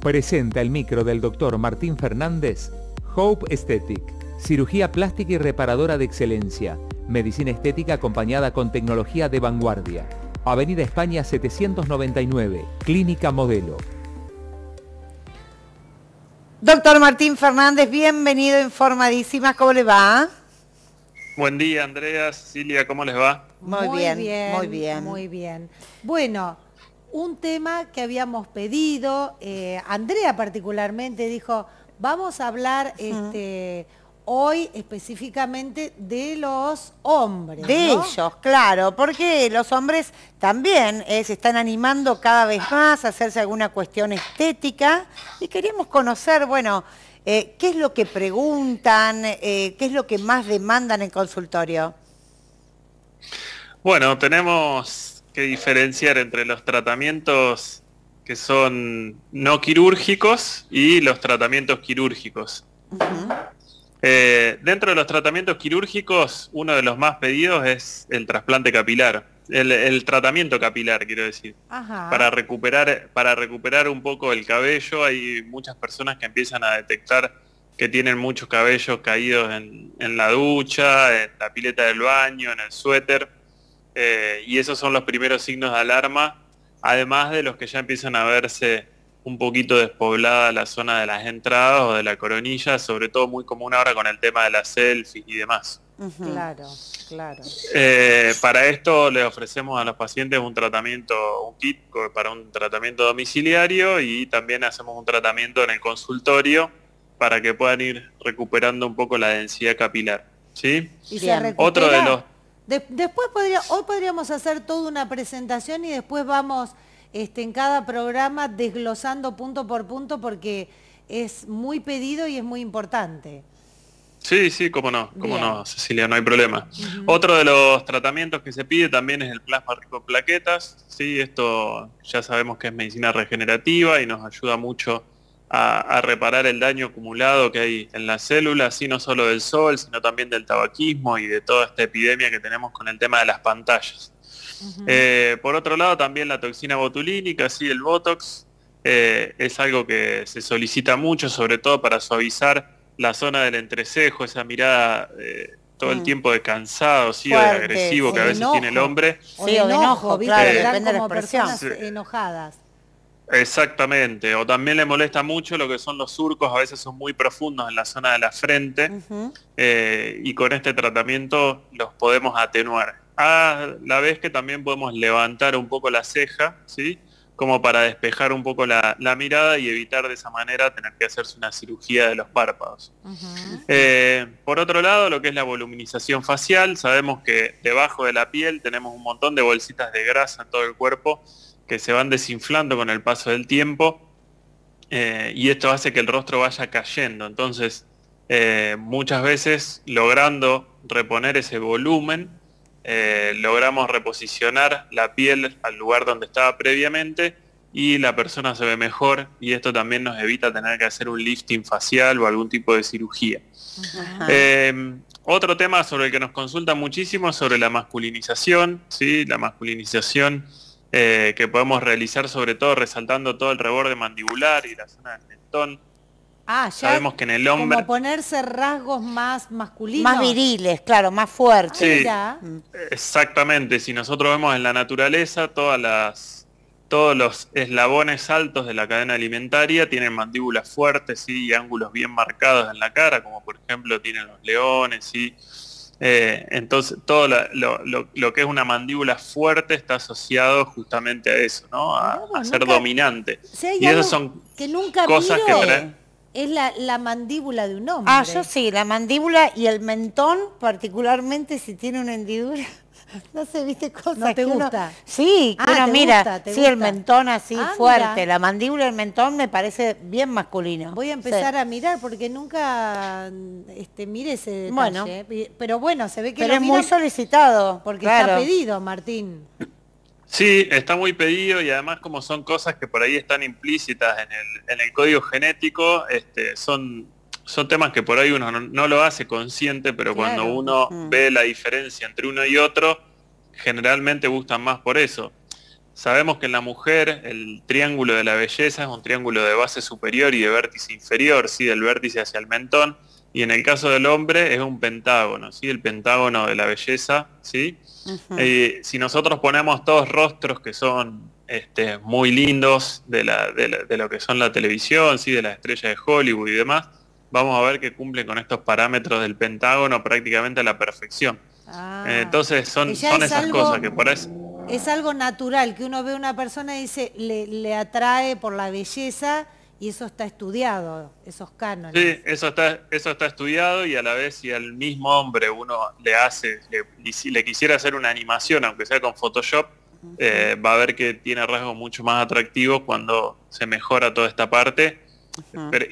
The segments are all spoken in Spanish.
Presenta el micro del doctor Martín Fernández, Hope Aesthetic, cirugía plástica y reparadora de excelencia, medicina estética acompañada con tecnología de vanguardia. Avenida España 799, Clínica Modelo. Doctor Martín Fernández, bienvenido Informadísimas, ¿cómo le va? Buen día, Andrea, Cecilia, ¿cómo les va? Muy, bien, muy bien. Muy bien. Bueno, un tema que habíamos pedido, eh, Andrea particularmente dijo, vamos a hablar este, hoy específicamente de los hombres. De ellos, claro, porque los hombres también eh, se están animando cada vez más a hacerse alguna cuestión estética y queríamos conocer, bueno, eh, qué es lo que preguntan, qué es lo que más demandan en consultorio. Bueno, tenemos que diferenciar entre los tratamientos que son no quirúrgicos y los tratamientos quirúrgicos. Eh, dentro de los tratamientos quirúrgicos, uno de los más pedidos es el trasplante capilar, el, tratamiento capilar, quiero decir. Para recuperar, para recuperar un poco el cabello, hay muchas personas que empiezan a detectar que tienen muchos cabellos caídos en, en la ducha, en la pileta del baño, en el suéter eh, y esos son los primeros signos de alarma, además de los que ya empiezan a verse un poquito despoblada la zona de las entradas o de la coronilla, sobre todo muy común ahora con el tema de las selfies y demás. Claro, claro. Eh, para esto le ofrecemos a los pacientes un tratamiento, un kit para un tratamiento domiciliario y también hacemos un tratamiento en el consultorio para que puedan ir recuperando un poco la densidad capilar. ¿sí? ¿Y Otro de los después podría, hoy podríamos hacer toda una presentación y después vamos este, en cada programa desglosando punto por punto porque es muy pedido y es muy importante. Sí, sí, cómo no, cómo no, Cecilia, no hay problema. Otro de los tratamientos que se pide también es el plasma rico plaquetas. Sí, esto ya sabemos que es medicina regenerativa y nos ayuda mucho a, reparar el daño acumulado que hay en las células, y no solo del sol, sino también del tabaquismo y de toda esta epidemia que tenemos con el tema de las pantallas. Eh, por otro lado, también la toxina botulínica, sí, el Botox, eh, es algo que se solicita mucho, sobre todo para suavizar la zona del entrecejo, esa mirada eh, todo el mm. tiempo de cansado, sí, de agresivo que a veces tiene el hombre. Sí, o de enojo, claro, como personas enojadas. Exactamente, o también le molesta mucho lo que son los surcos, a veces son muy profundos en la zona de la frente eh, y con este tratamiento los podemos atenuar. A la vez que también podemos levantar un poco la ceja, ¿sí? como para despejar un poco la, mirada y evitar de esa manera tener que hacerse una cirugía de los párpados. Eh, por otro lado, lo que es la voluminización facial, sabemos que debajo de la piel tenemos un montón de bolsitas de grasa en todo el cuerpo que se van desinflando con el paso del tiempo eh, y esto hace que el rostro vaya cayendo. Entonces, eh, muchas veces logrando reponer ese volumen, eh, logramos reposicionar la piel al lugar donde estaba previamente y la persona se ve mejor y esto también nos evita tener que hacer un lifting facial o algún tipo de cirugía. otro tema sobre el que nos consulta muchísimo es sobre la masculinización, ¿sí? la masculinización eh, que podemos realizar sobre todo resaltando todo el reborde mandibular y la zona del mentón. Ah, ya Sabemos que en el hombre... Como ponerse rasgos más masculinos. Más viriles, claro, más fuertes. Sí, mm. exactamente. Si nosotros vemos en la naturaleza, todas las, todos los eslabones altos de la cadena alimentaria tienen mandíbulas fuertes y ángulos bien marcados en la cara, como por ejemplo tienen los leones y eh, entonces, todo lo, que es una mandíbula fuerte está asociado justamente a eso, ¿no? A, ser dominante. y esas son que nunca cosas que Es la, mandíbula de un hombre. Ah, yo sí, la mandíbula y el mentón, particularmente si tiene una hendidura. No sé, viste cosas. ¿No te gusta? Sí, ah, mira, sí, el mentón así ah, fuerte, la mandíbula el mentón me parece bien masculino. Voy a empezar a mirar porque nunca este, mire ese detalle. Bueno, pero bueno, se ve que pero es muy solicitado. Porque está pedido, Martín. Sí, está muy pedido y además como son cosas que por ahí están implícitas en el, en el código genético, este, son son temas que por ahí uno no, lo hace consciente, pero cuando uno mm. ve la diferencia entre uno y otro, generalmente gustan más por eso. Sabemos que en la mujer el triángulo de la belleza es un triángulo de base superior y de vértice inferior, ¿sí? del vértice hacia el mentón, y en el caso del hombre es un pentágono, ¿sí? el pentágono de la belleza. ¿sí? Eh, si nosotros ponemos todos rostros que son este, muy lindos de, lo que son la televisión, ¿sí? de las estrellas de Hollywood y demás, vamos a ver que cumplen con estos parámetros del pentágono prácticamente a la perfección. Ah. entonces son, son esas cosas que por eso es algo natural, que uno ve a una persona y dice, le, atrae por la belleza y eso está estudiado, esos cánones. Sí, eso está, eso está estudiado y a la vez si al mismo hombre uno le hace, si le quisiera hacer una animación, aunque sea con Photoshop, eh, va a ver que tiene rasgos mucho más atractivos cuando se mejora toda esta parte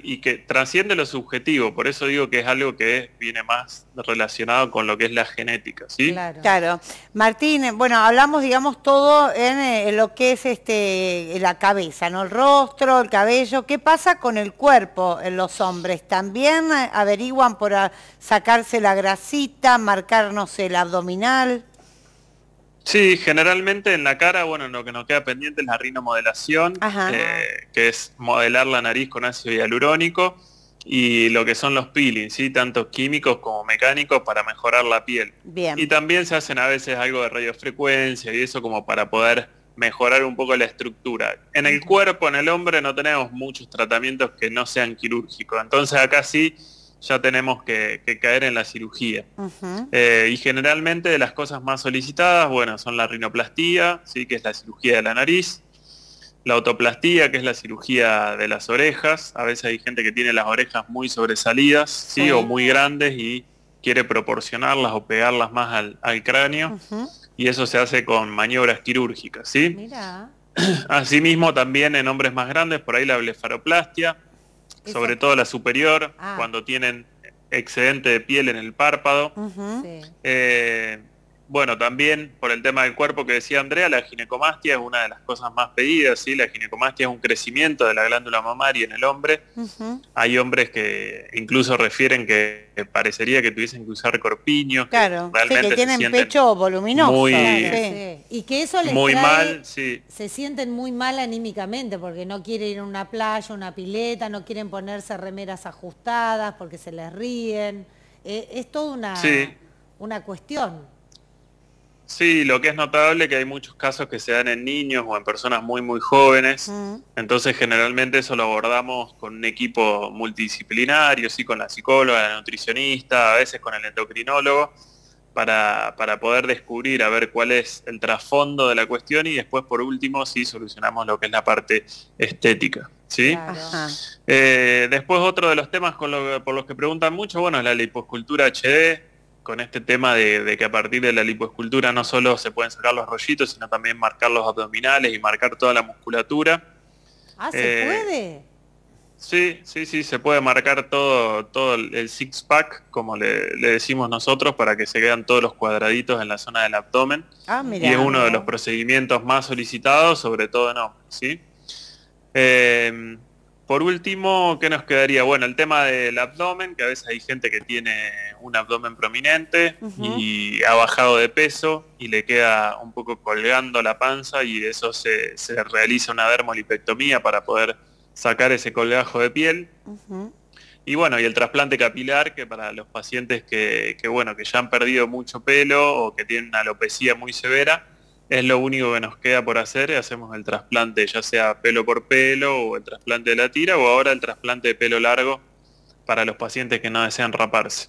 y que trasciende lo subjetivo, por eso digo que es algo que viene más relacionado con lo que es la genética, ¿sí? Claro. Martín, bueno, hablamos, digamos, todo en, eh, lo que es este la cabeza, ¿no? El rostro, el cabello. ¿Qué pasa con el cuerpo en los hombres? ¿También eh, averiguan por sacarse la grasita, marcarnos el abdominal? Sí, generalmente en la cara, bueno, lo que nos queda pendiente es la rinomodelación, eh, que es modelar la nariz con ácido hialurónico y lo que son los peelings, ¿sí? tanto químicos como mecánicos para mejorar la piel. Bien. Y también se hacen a veces algo de radiofrecuencia y eso como para poder mejorar un poco la estructura. En el cuerpo, en el hombre, no tenemos muchos tratamientos que no sean quirúrgicos. Entonces acá sí ya tenemos que, caer en la cirugía. Eh, y generalmente de las cosas más solicitadas, bueno, son la rinoplastía, ¿sí? que es la cirugía de la nariz, la autoplastía, que es la cirugía de las orejas. A veces hay gente que tiene las orejas muy sobresalidas, ¿sí? o muy grandes y quiere proporcionarlas o pegarlas más al, cráneo. Y eso se hace con maniobras quirúrgicas, ¿sí? Asimismo también en hombres más grandes, por ahí la blefaroplastia, sobre todo la superior, ah. cuando tienen excedente de piel en el párpado. Eh, bueno, también por el tema del cuerpo que decía Andrea, la ginecomastia es una de las cosas más pedidas, ¿sí? La ginecomastia es un crecimiento de la glándula mamaria en el hombre. Hay hombres que incluso refieren que parecería que tuviesen que usar corpiños. Claro, que tienen pecho voluminoso. Muy, Y que eso les muy mal, sí. se sienten muy mal anímicamente porque no quieren ir a una playa, una pileta, no quieren ponerse remeras ajustadas porque se les ríen. Eh, es toda una, una cuestión. Sí, lo que es notable que hay muchos casos que se dan en niños o en personas muy muy jóvenes, entonces generalmente eso lo abordamos con un equipo multidisciplinario, sí, con la psicóloga, la nutricionista, a veces con el endocrinólogo, para, poder descubrir a ver cuál es el trasfondo de la cuestión y después por último sí solucionamos lo que es la parte estética. ¿sí? Eh, después otro de los temas por los que preguntan mucho, bueno, es la liposcultura HD, con este tema de, que a partir de la lipoescultura no solo se pueden sacar los rollitos, sino también marcar los abdominales y marcar toda la musculatura. Ah, ¿se eh, puede? Sí, sí, sí, se puede marcar todo, todo el six pack, como le, decimos nosotros, para que se quedan todos los cuadraditos en la zona del abdomen. Ah, y es uno de los procedimientos más solicitados, sobre todo en hombres, ¿sí? Eh, por último, ¿qué nos quedaría? Bueno, el tema del abdomen, que a veces hay gente que tiene un abdomen prominente y ha bajado de peso y le queda un poco colgando la panza y eso se, realiza una dermolipectomía para poder sacar ese colgajo de piel. Y bueno, y el trasplante capilar, que para los pacientes que, que, bueno, que ya han perdido mucho pelo o que tienen una alopecia muy severa, es lo único que nos queda por hacer, hacemos el trasplante ya sea pelo por pelo o el trasplante de la tira o ahora el trasplante de pelo largo para los pacientes que no desean raparse.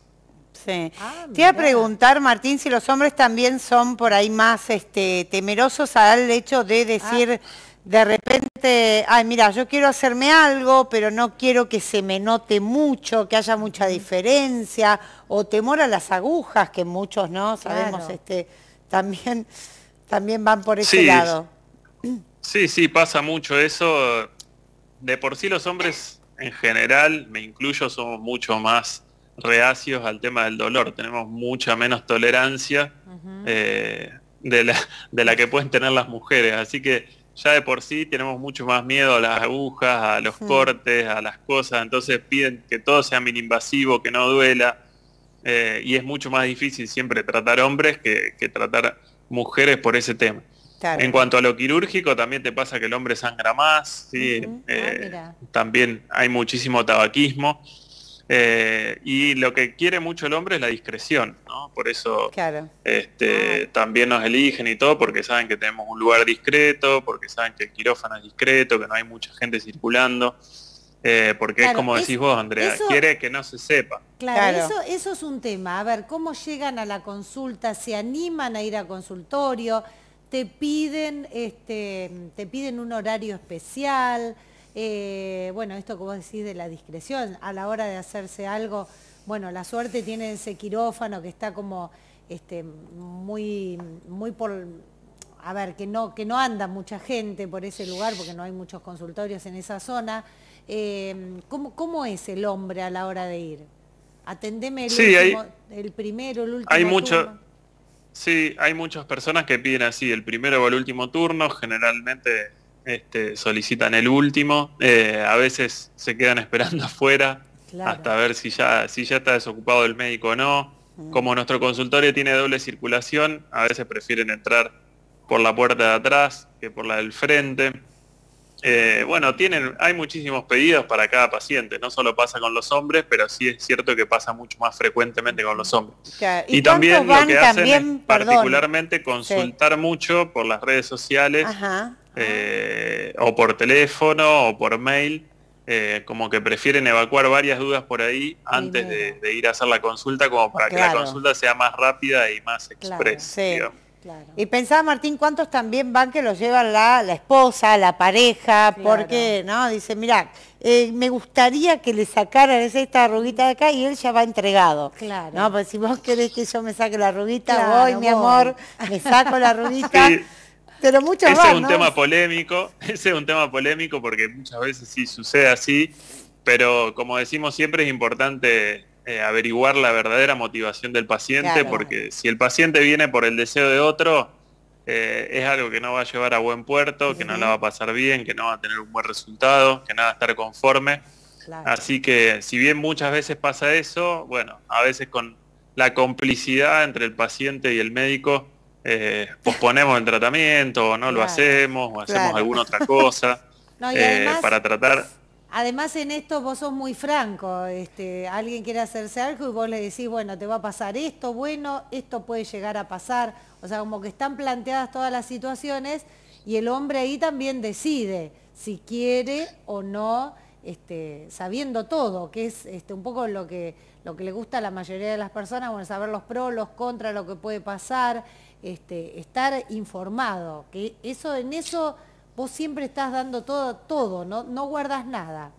Sí. Ah, Te iba a preguntar, Martín, si los hombres también son por ahí más este, temerosos al hecho de decir de repente, ay, mira, yo quiero hacerme algo, pero no quiero que se me note mucho, que haya mucha diferencia, o temor a las agujas, que muchos no sabemos este, también también van por ese lado. Sí, sí, pasa mucho eso. De por sí los hombres en general, me incluyo, somos mucho más reacios al tema del dolor. Tenemos mucha menos tolerancia eh, de, la, de la que pueden tener las mujeres. Así que ya de por sí tenemos mucho más miedo a las agujas, a los cortes, a las cosas. Entonces piden que todo sea invasivo, que no duela. Eh, y es mucho más difícil siempre tratar hombres que, que tratar mujeres por ese tema. En cuanto a lo quirúrgico, también te pasa que el hombre sangra más, ¿sí? Eh, ah, también hay muchísimo tabaquismo. Eh, y lo que quiere mucho el hombre es la discreción, ¿no? Por eso este, ah. también nos eligen y todo, porque saben que tenemos un lugar discreto, porque saben que el quirófano es discreto, que no hay mucha gente circulando. Eh, porque es como decís vos, Andrea, quiere que no se sepa. Claro, Eso, eso es un tema. A ver, ¿cómo llegan a la consulta? ¿Se animan a ir a consultorio? ¿Te piden, este, te piden un horario especial? Eh, bueno, esto que vos decís de la discreción, a la hora de hacerse algo, bueno, la suerte tiene ese quirófano que está como este, muy, muy por, a ver, que no, que no anda mucha gente por ese lugar porque no hay muchos consultorios en esa zona. Eh, ¿cómo, es el hombre a la hora de ir? Atendeme el, el primero, el último. Hay mucho. Sí, hay muchas personas que piden así, el primero o el último turno, generalmente este, solicitan el último, eh, a veces se quedan esperando afuera hasta ver si ya, si ya está desocupado el médico o no. Mm. Como nuestro consultorio tiene doble circulación, a veces prefieren entrar por la puerta de atrás que por la del frente. Eh, bueno, tienen, hay muchísimos pedidos para cada paciente, no solo pasa con los hombres, pero sí es cierto que pasa mucho más frecuentemente con los hombres. Y, también lo que hacen es particularmente consultar mucho por las redes sociales, eh, o por teléfono, o por mail, eh, como que prefieren evacuar varias dudas por ahí antes de, ir a hacer la consulta, como para que la consulta sea más rápida y más Y pensaba, Martín, ¿cuántos también van que los llevan la, la esposa, la pareja? Porque, ¿no? Dice, mira, eh, me gustaría que le sacaran esta arruguita de acá y él ya va entregado. Claro. No, pues si vos querés que yo me saque la arruguita, voy, mi amor, me saco la arruguita. Pero muchos Ese es un tema polémico, ese es un tema polémico porque muchas veces sí sucede así, pero como decimos siempre es importante eh, averiguar la verdadera motivación del paciente, porque si el paciente viene por el deseo de otro, eh, es algo que no va a llevar a buen puerto, que no la va a pasar bien, que no va a tener un buen resultado, que no va a estar conforme. Así que si bien muchas veces pasa eso, bueno, a veces con la complicidad entre el paciente y el médico, eh, posponemos el tratamiento, o no lo hacemos, o hacemos alguna otra cosa para tratar Además en esto vos sos muy franco, este, alguien quiere hacerse algo y vos le decís, bueno, te va a pasar esto, bueno, esto puede llegar a pasar, o sea, como que están planteadas todas las situaciones y el hombre ahí también decide si quiere o no, este, sabiendo todo, que es este, un poco lo que, lo que le gusta a la mayoría de las personas, bueno, saber los pros, los contras, lo que puede pasar, estar informado, que eso en eso vos siempre estás dando todo, todo, no, no guardas nada.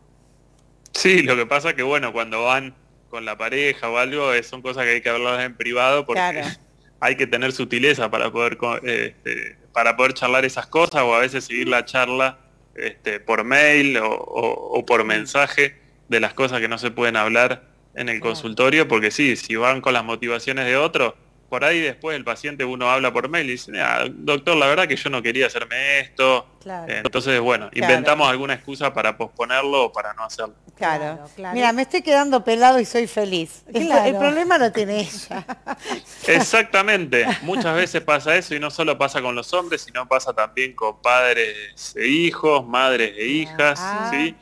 Sí, lo que pasa que bueno, cuando van con la pareja o algo, eh, son cosas que hay que hablar en privado porque hay que tener sutileza para poder este, para poder charlar esas cosas o a veces seguir la charla este, por mail o, por mensaje de las cosas que no se pueden hablar en el consultorio, porque sí, si van con las motivaciones de otro, por ahí después el paciente uno habla por mail y dice, ah, doctor, la verdad que yo no quería hacerme esto. Eh, entonces, bueno, inventamos alguna excusa para posponerlo o para no hacerlo. Claro. Mira, me estoy quedando pelado y soy feliz. El, problema lo tiene ella. Exactamente. Muchas veces pasa eso y no solo pasa con los hombres, sino pasa también con padres e hijos, madres e hijas, ah, ¿sí?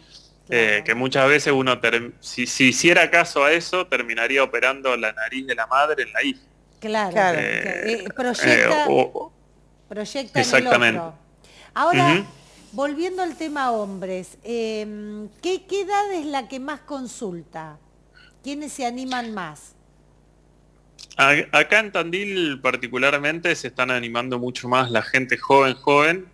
Eh, que muchas veces uno, si, si hiciera caso a eso, terminaría operando la nariz de la madre en la hija. Claro, eh, eh, proyecta, proyecta exactamente. Ahora, volviendo al tema hombres, em, ¿qué, edad es la que más consulta? ¿Quiénes se animan más? Acá en Tandil particularmente se están animando mucho más la gente joven, joven.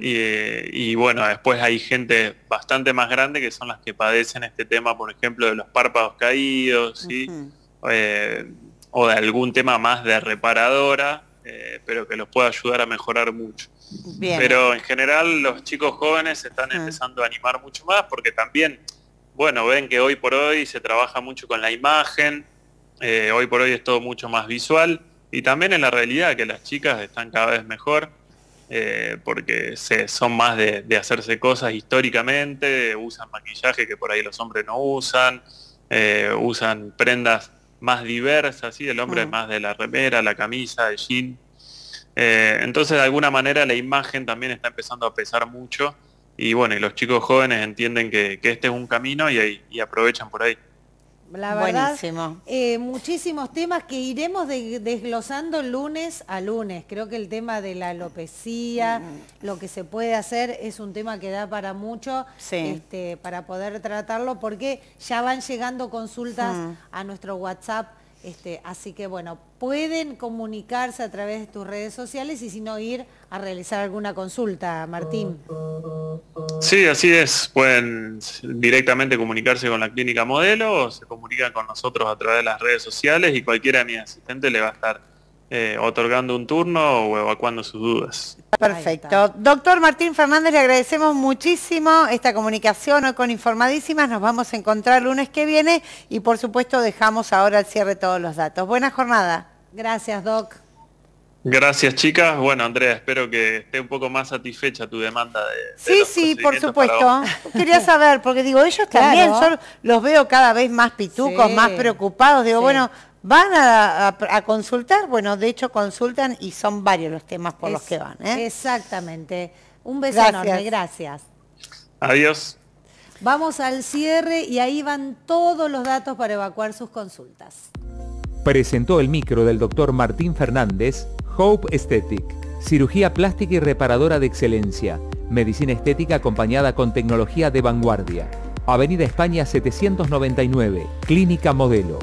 y, bueno, después hay gente bastante más grande que son las que padecen este tema, por ejemplo, de los párpados caídos, ¿sí? O de algún tema más de reparadora, eh, pero que los pueda ayudar a mejorar mucho. Pero en general los chicos jóvenes se están ah. empezando a animar mucho más porque también, bueno, ven que hoy por hoy se trabaja mucho con la imagen, eh, hoy por hoy es todo mucho más visual y también en la realidad que las chicas están cada vez mejor eh, porque se, son más de, de, hacerse cosas históricamente, usan maquillaje que por ahí los hombres no usan, usan prendas más diversa, ¿sí? el hombre es más de la remera, la camisa, el jean. Eh, entonces, de alguna manera, la imagen también está empezando a pesar mucho y bueno, y los chicos jóvenes entienden que, este es un camino y, y aprovechan por ahí. La verdad, eh, muchísimos temas que iremos desglosando lunes a lunes. Creo que el tema de la alopecia, mm. lo que se puede hacer, es un tema que da para mucho este, para poder tratarlo, porque ya van llegando consultas mm. a nuestro WhatsApp este, así que bueno, pueden comunicarse a través de tus redes sociales y si no ir a realizar alguna consulta, Martín. Sí, así es. Pueden directamente comunicarse con la clínica modelo o se comunican con nosotros a través de las redes sociales y cualquiera de mis asistentes le va a estar eh, otorgando un turno o evacuando sus dudas. Perfecto. Doctor Martín Fernández, le agradecemos muchísimo esta comunicación hoy con Informadísimas. Nos vamos a encontrar lunes que viene y por supuesto dejamos ahora al cierre todos los datos. Buena jornada. Gracias, Doc. Gracias, chicas. Bueno, Andrea, espero que esté un poco más satisfecha tu demanda de... sí, sí, por supuesto. Quería saber, porque digo, ellos también, yo los veo cada vez más pitucos, más preocupados. Digo, bueno, ¿Van a, consultar? Bueno, de hecho consultan y son varios los temas por los que van. ¿eh? Exactamente. Un beso enorme, gracias. Adiós. Vamos al cierre y ahí van todos los datos para evacuar sus consultas. Presentó el micro del doctor Martín Fernández, Hope Aesthetic, cirugía plástica y reparadora de excelencia, medicina estética acompañada con tecnología de vanguardia. Avenida España 799, Clínica Modelo.